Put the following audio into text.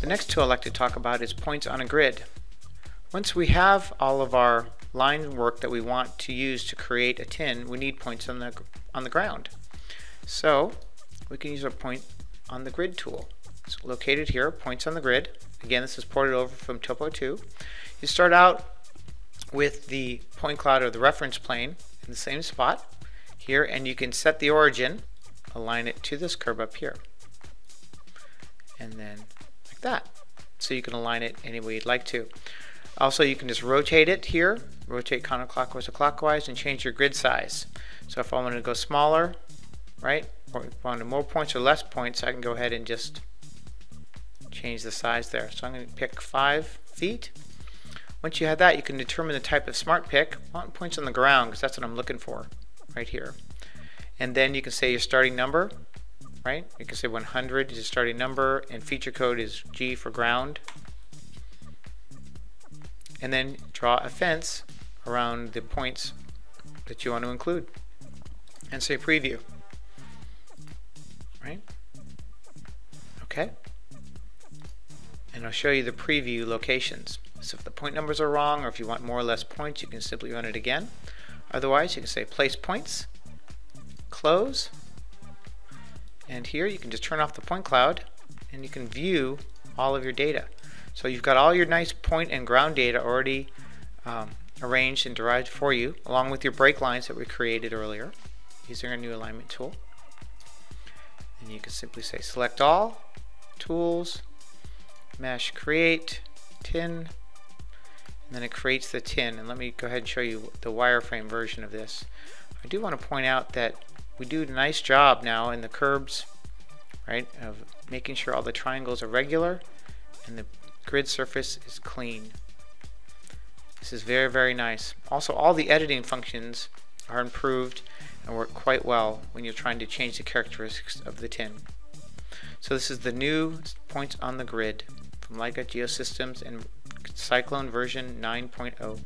The next tool I'd like to talk about is points on a grid. Once we have all of our line work that we want to use to create a tin, we need points on the, on the ground. So we can use our point on the grid tool. It's located here, points on the grid. Again, this is ported over from Topo 2. You start out with the point cloud or the reference plane in the same spot here, and you can set the origin, align it to this curve up here. And then like that. So you can align it any way you'd like to. Also, you can just rotate it here, rotate counterclockwise or clockwise, and change your grid size. So if I want to go smaller, right, or if I more points or less points, I can go ahead and just change the size there. So I'm going to pick 5 feet. Once you have that, you can determine the type of smart pick. I want points on the ground because that's what I'm looking for right here. And then you can say your starting number, right? You can say 100 is your starting number and feature code is G for ground. And then draw a fence around the points that you want to include and say preview. Right? Okay and I'll show you the preview locations. So if the point numbers are wrong or if you want more or less points you can simply run it again. Otherwise you can say place points, close, and here you can just turn off the point cloud and you can view all of your data. So you've got all your nice point and ground data already um, arranged and derived for you along with your break lines that we created earlier using our new alignment tool. And you can simply say select all, tools, mesh create tin and then it creates the tin. And let me go ahead and show you the wireframe version of this. I do want to point out that we do a nice job now in the curbs right of making sure all the triangles are regular and the grid surface is clean. This is very very nice. Also all the editing functions are improved and work quite well when you're trying to change the characteristics of the tin. So this is the new points on the grid from Leica Geosystems and Cyclone version 9.0.